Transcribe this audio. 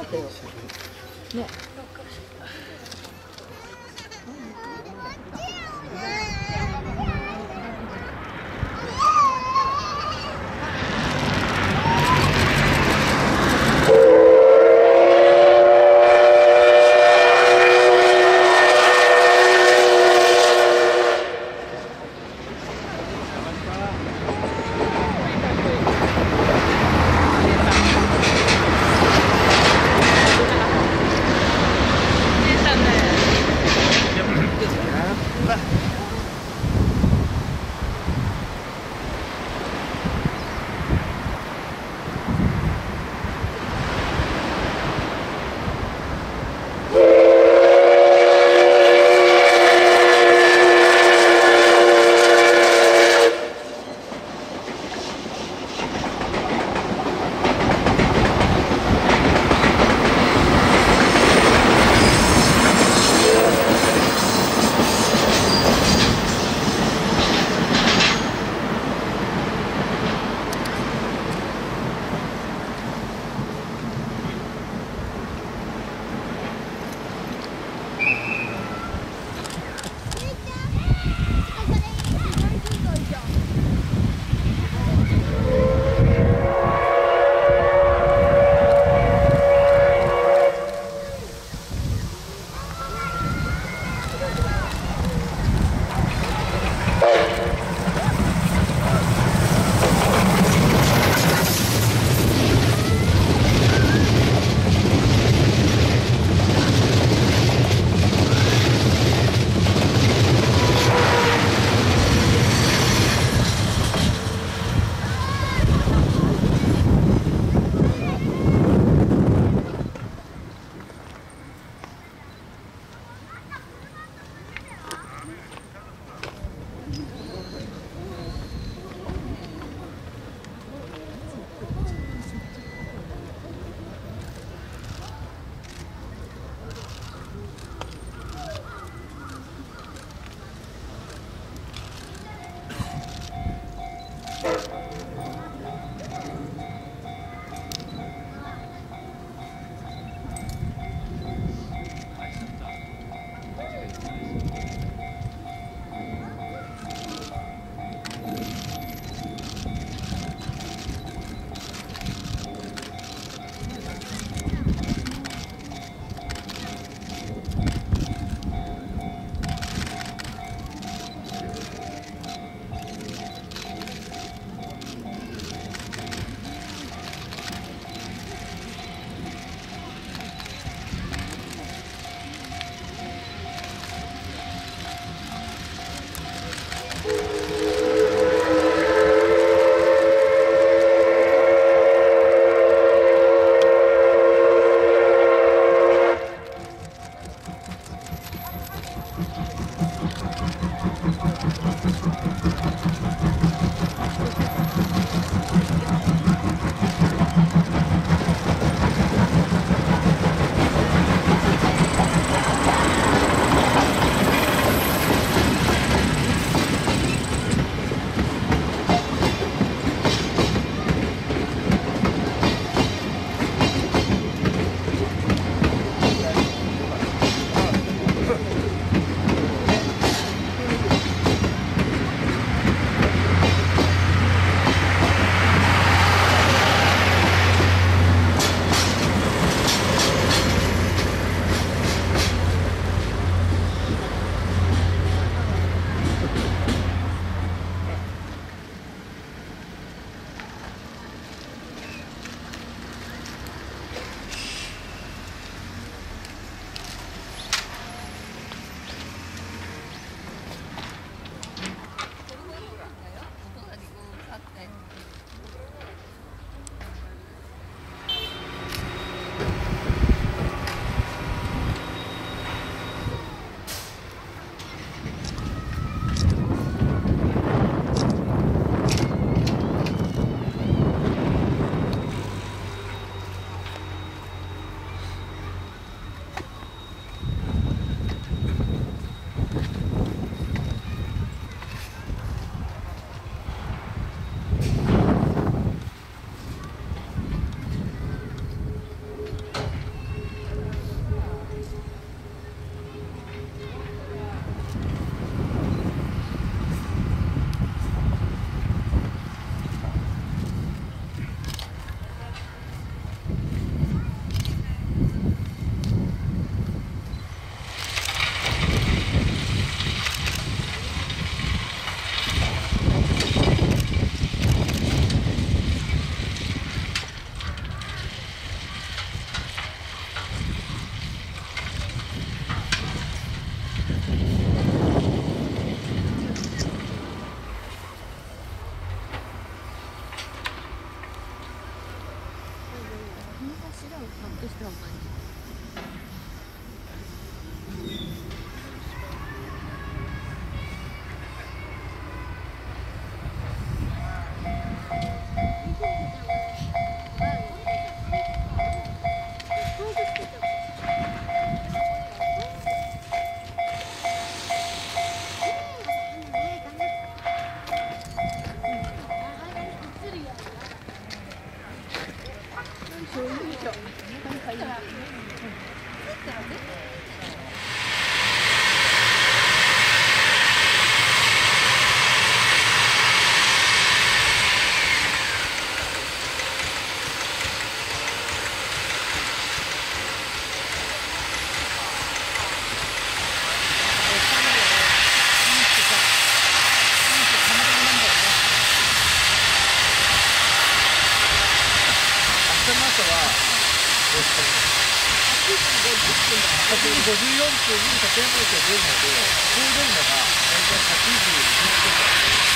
ねってよかったよ。ね。「就是。1分に立ち上がると出るので、ちょうどいいのが、大体8時20分から。